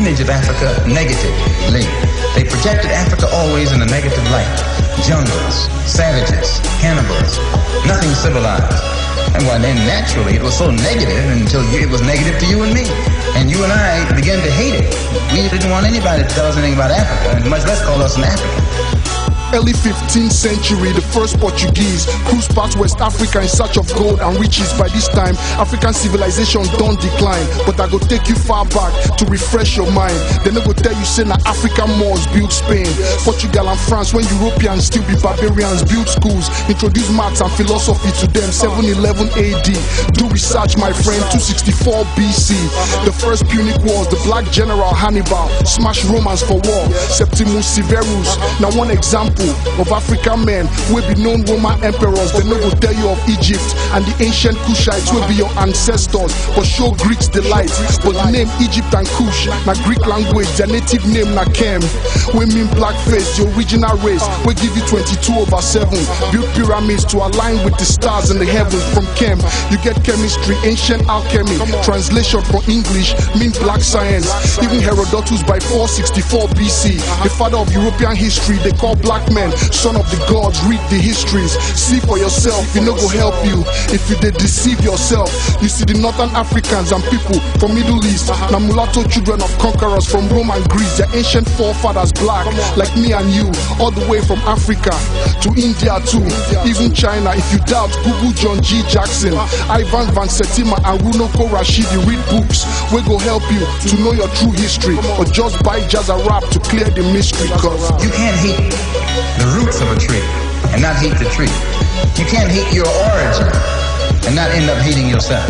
image of Africa negatively. They projected Africa always in a negative light. Jungles, savages, cannibals, nothing civilized. And well, then naturally it was so negative until you, it was negative to you and me. And you and I began to hate it. We didn't want anybody to tell us anything about Africa, and much less call us an African. Early 15th century, the first Portuguese cruised past West Africa in search of gold and riches. By this time, African civilization don't decline. But I go take you far back to refresh your mind. Then I go tell you, say, na African Moors built Spain, Portugal and France. When Europeans still be barbarians, built schools, introduce maths and philosophy to them. 711 AD. Do research, my friend. 264 BC. The first Punic Wars, the Black General Hannibal smashed Romans for war. Septimus Severus. Now one example of African men will be known Roman emperors. They no go tell you of Egypt and the ancient Kushites will be your ancestors, but show Greeks the light. But the name Egypt and Kush, na Greek language, their native name na Kem. We mean blackface, the original race. We give you 22 over 7. Build pyramids to align with the stars in the heavens from Kem. You get chemistry, ancient alchemy. Translation from English mean black science. Even Herodotus by 464 BC, the father of European history, they call black men, son of the gods, read the histories. See for yourself, it no go help you. If you they deceive yourself, you see the northern Africans and people from Middle East, na mulatto children of conquerors from Rome and Greece, their ancient forefathers black, like me and you, all the way from Africa to India too, even China. If you doubt, Google John G. Jackson, Ivan Van Sertima, and Runoko Rashidi. Read books, we go help you to know your true history, or just buy jazz and rap to clear the mystery. Cause You can't hate the roots of a tree and not hate the tree. You can't hate your origin and not end up hating yourself.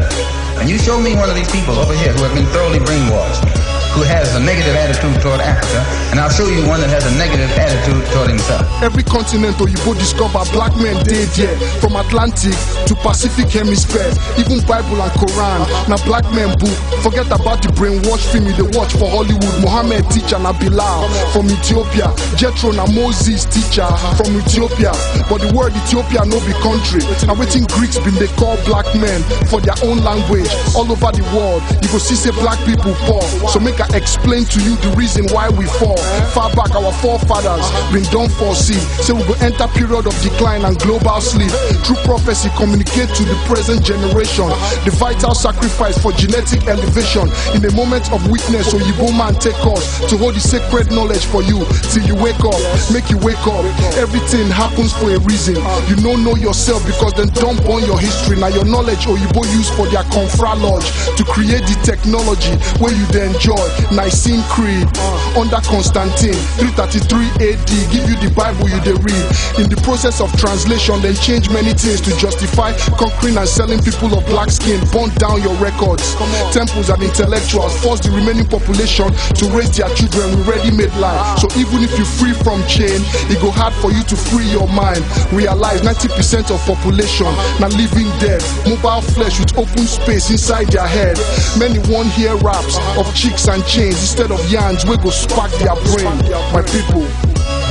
And you show me one of these people over here who have been thoroughly brainwashed, who has a negative attitude toward Africa, and I'll show you one that has a negative attitude toward himself. Every continent Oyibo discover black men dey there From Atlantic to Pacific hemisphere Even Bible and Quran. Na black men book Forget about the brainwash film dey watch for Hollywood. Mohammed teacher na Bilal From Ethiopia. Jethro na Moses teacher From Ethiopia. But the word Ethiopia no be country. Na wetin Greeks bin dey call black men For their own language All over the world. You go see say black people poor. So make I explain to you the reason why we fall. Far back our forefathers been done foresee Say we go enter period of decline and global sleep. True prophecy communicate to the present generation. The vital sacrifice for genetic elevation. In a moment of weakness Oyibo man take us To hold the sacred knowledge for you. Till you wake up, make you wake up. Everything happens for a reason. You don't know yourself because then don't burn your history. Now your knowledge Oyibo use for their confra lodge To create the technology where you then enjoy Nicene Creed. Uh. Under Constantine 333 AD give you the Bible you dey read. In the process of translation then change many things to justify conquering and selling people of black skin. Burn down your records. Temples and intellectuals force the remaining population to raise their children with ready-made life. Ah. So even if you free from chain it go hard for you to free your mind. Realize 90 percent of population now living dead mobile flesh with open space inside their head. Many wan hear raps of chicks and chains instead of yarns wey go spark their brain my people.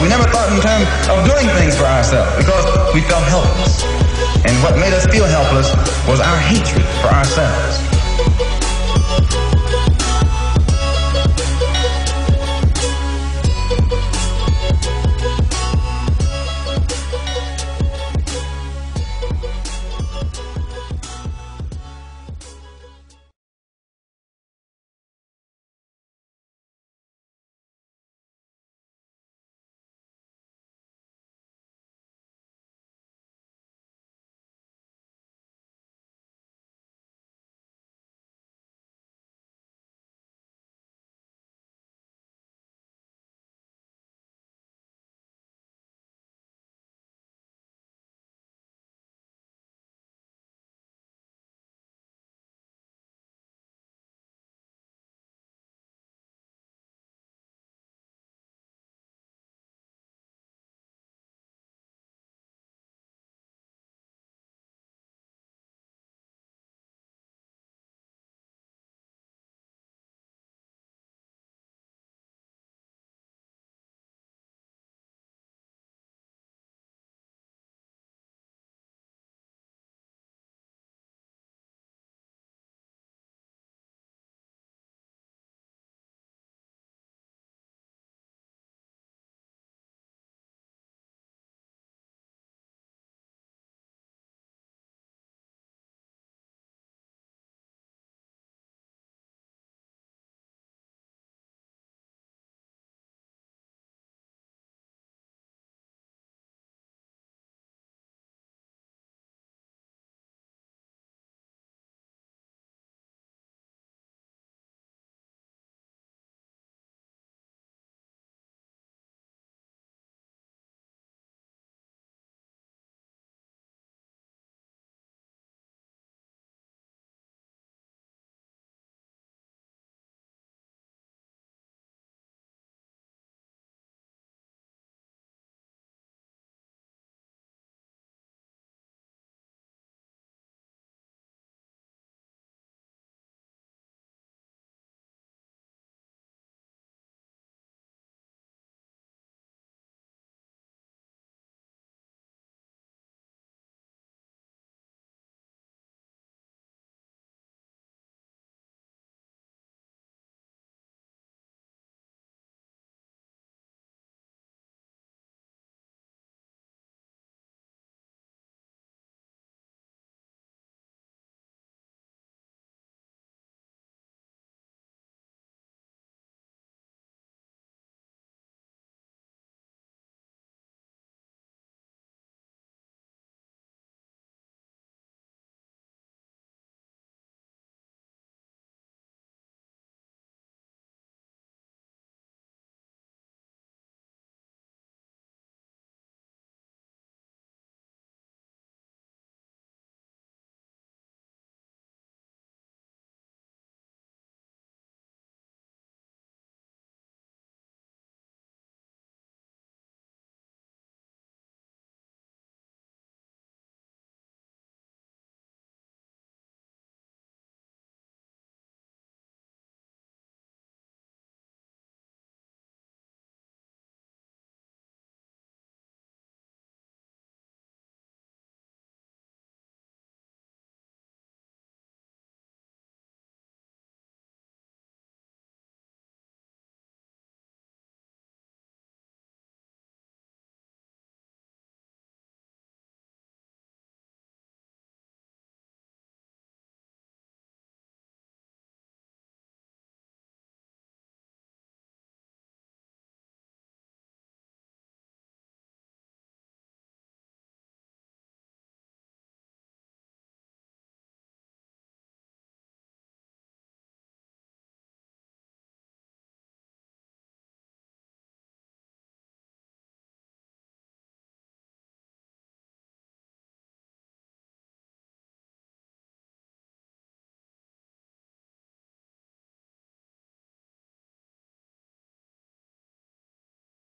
We never thought in terms of doing things for ourselves because we felt helpless. And what made us feel helpless was our hatred for ourselves.